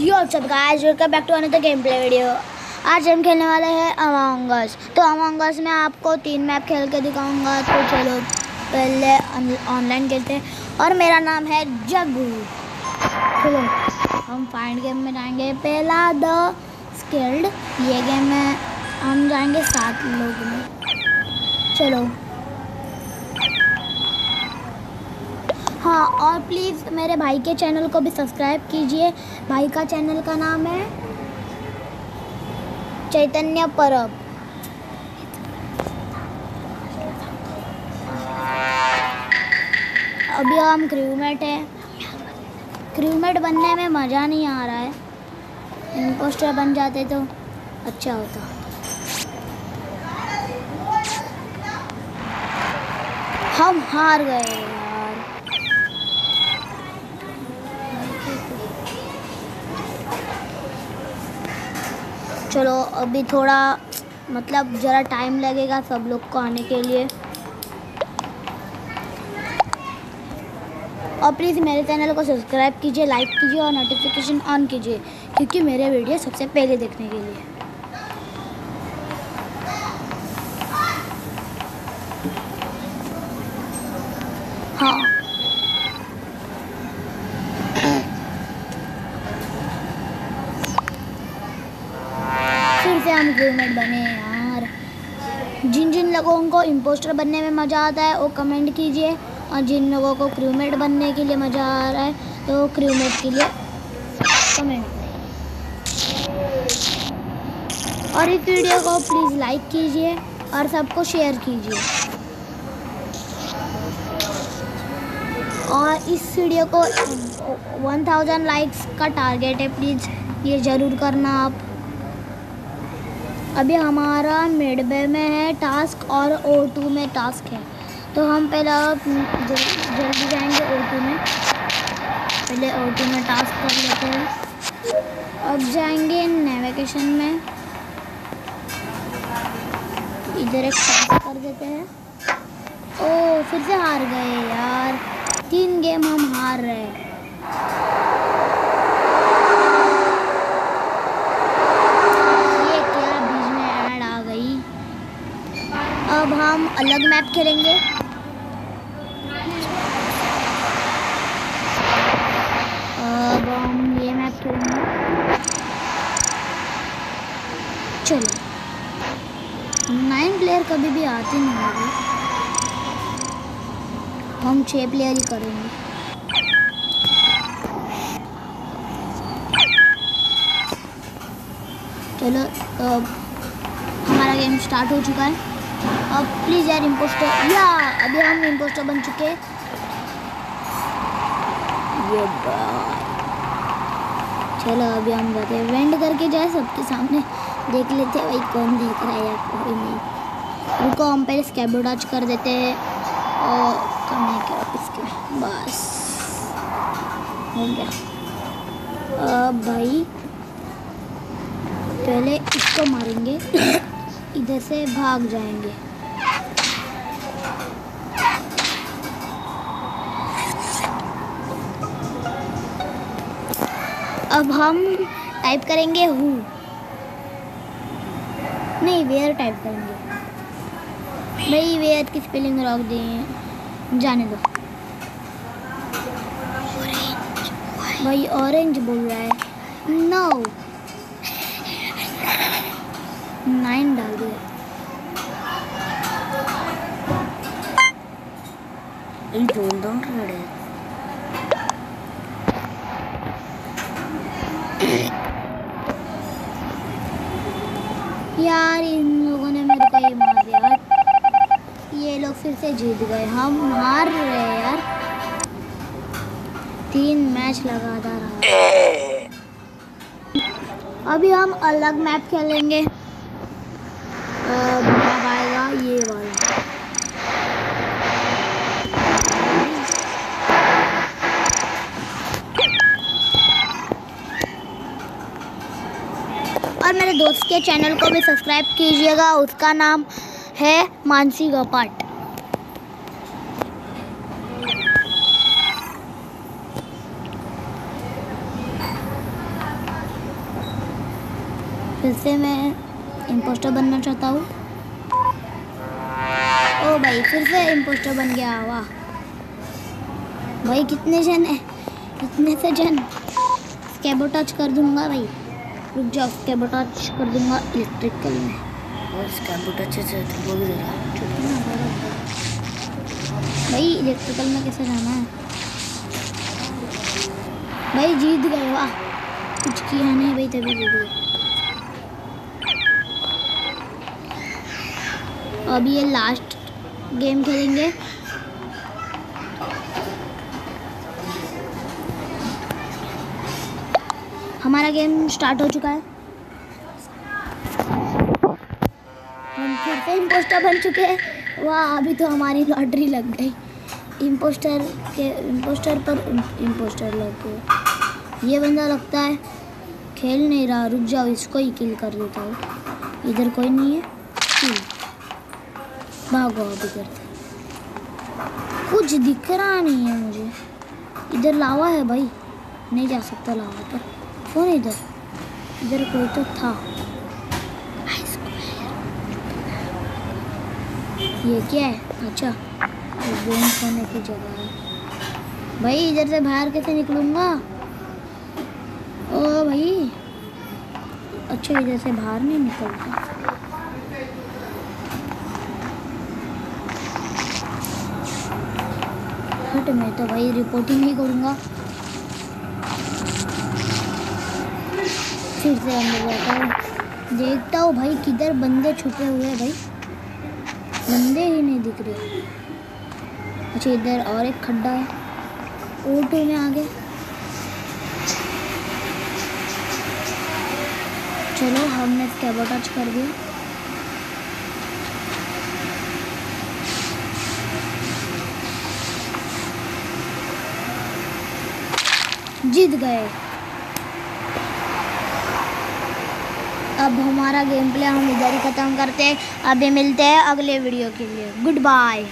यो सब guys welcome back to another gameplay video आज हम खेलने वाले हैं अमोंगस तो अमोंगस में आपको तीन मैप खेल के दिखाऊँगा तो चलो पहले ऑनलाइन खेलते हैं। और मेरा नाम है जगू चलो, हम फाइंड गेम में जाएँगे। पहला द स्किल्ड ये गेम में हम जाएँगे सात लोग में। चलो हाँ और प्लीज़ मेरे भाई के चैनल को भी सब्सक्राइब कीजिए। भाई का चैनल का नाम है चैतन्य परब। अभी हम क्रूमेट हैं। क्रूमेट बनने में मज़ा नहीं आ रहा है। इम्पोस्टर बन जाते तो अच्छा होता। हम हार गए यार चलो, अभी थोड़ा मतलब ज़रा टाइम लगेगा सब लोग को आने के लिए। और प्लीज़ मेरे चैनल को सब्सक्राइब कीजिए लाइक कीजिए और नोटिफिकेशन ऑन कीजिए, क्योंकि मेरे वीडियो सबसे पहले देखने के लिए। फिर से हम ग्रूमेट बने यार। जिन जिन लोगों को इम्पोस्टर बनने में मज़ा आता है, वो कमेंट कीजिए। और जिन लोगों को क्रूमेट बनने के लिए मज़ा आ रहा है तो क्रूमेट के लिए कमेंट और इस वीडियो को प्लीज़ लाइक कीजिए और सबको शेयर कीजिए। और इस वीडियो को 1000 लाइक्स का टारगेट है प्लीज़ ये ज़रूर करना आप। अभी हमारा मिडवे में है टास्क और ओ टू में टास्क है। तो हम पहले जल, जल्दी जाएँगे ओ टू में। पहले ओ टू में टास्क कर लेते हैं। अब जाएँगे नेविगेशन में। इधर एक टास्क कर देते हैं। ओ फिर से हार गए यार। तीन गेम हम हार रहे हैं ये क्या बीच में ऐड आ गई अब हम अलग मैप खेलेंगे। अब हम ये मैप खेलेंगे। चलो। नाइन प्लेयर कभी भी आते नहीं होंगे। हम छः प्लेयर ही करेंगे। चलो, अब हमारा गेम स्टार्ट हो चुका है। अब प्लीज़ यार इम्पोस्टर या, अभी हम इम्पोस्टर बन चुके ये चलो, अभी हम जाते हैं। वेंड करके जाए सबके सामने। देख लेते हैं भाई कौन देख रहा है या कोई नहीं। रुको, हम पहले स्कैबोडाज कर देते हैं। और करने के इसके, बस। हो गया। अब भाई, पहले इसको मारेंगे। इधर से भाग जाएँगे। अब हम टाइप करेंगे हु नहीं वेयर टाइप करेंगे। भाई वेयर की स्पेलिंग रख दें, जाने दो। भाई ऑरेंज बोल रहा है। नो नाइन डाल दिया। यार इन लोगों ने मेरे को ये मार दिया। ये लोग फिर से जीत गए। हम हार रहे हैं यार। तीन मैच लगातार अभी हम अलग मैप खेलेंगे। मैप आएगा ये वाला। और मेरे दोस्त के चैनल को भी सब्सक्राइब कीजिएगा, उसका नाम है मानसी गपाट फिर से मैं इम्पोस्टर बनना चाहता हूँ। ओ भाई फिर से इम्पोस्टर बन गया वाह। भाई कितने जन है? कितने से जन? स्केबोटाच कर दूँगा भाई। रुक जाओ स्केबोटाच कर दूँगा इलेक्ट्रिकल में। और से तो वो भी। भाई इलेक्ट्रिकल में कैसे जाना है? भाई जीत गए वाह। कुछ किया नहीं भाई तभी जीत गए। अभी ये लास्ट गेम खेलेंगे। हमारा गेम स्टार्ट हो चुका है। हम फिर से इम्पोस्टर बन चुके हैं। वाह, अभी तो हमारी लॉटरी लग गई। इम्पोस्टर के इम्पोस्टर पर इम्पोस्टर लग गए। ये बंदा लगता है, खेल नहीं रहा, रुक जाओ, इसको ही किल कर देता हूँ। इधर कोई नहीं है। किल भागो अब इधर कुछ दिख रहा नहीं है मुझे। इधर लावा है भाई। नहीं जा सकता लावा पर। कौन इधर। इधर कोई तो था। ये क्या है? अच्छा। ये गेम खोने की जगह है। भाई, इधर से बाहर कैसे निकलूँगा? ओ भाई। अच्छा इधर से बाहर नहीं निकलता। हट मैं तो भाई रिपोर्टिंग ही करूँगा। फिर से अंदर जाता हूँ। देखता हूँ भाई, किधर बंदे छुपे हुए हैं भाई। बंदे ही नहीं दिख रहे। अच्छा इधर और एक खड्डा है। ऑटो में आगे। चलो, हमने कैबोटाच कर दिया। जीत गए। अब हमारा गेम प्ले हम इधर ही ख़त्म करते हैं। अभी मिलते हैं अगले वीडियो के लिए। Good bye